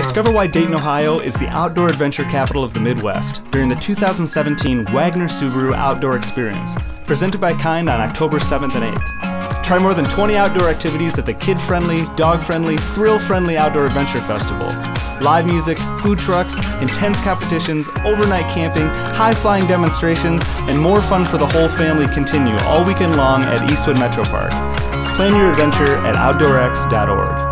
Discover why Dayton, Ohio is the outdoor adventure capital of the Midwest during the 2017 Wagner Subaru Outdoor Experience, presented by Kind on October 7th and 8th. Try more than 20 outdoor activities at the kid friendly, dog friendly, thrill friendly Outdoor Adventure Festival. Live music, food trucks, intense competitions, overnight camping, high flying demonstrations, and more fun for the whole family continue all weekend long at Eastwood Metro Park. Plan your adventure at OutdoorX.org.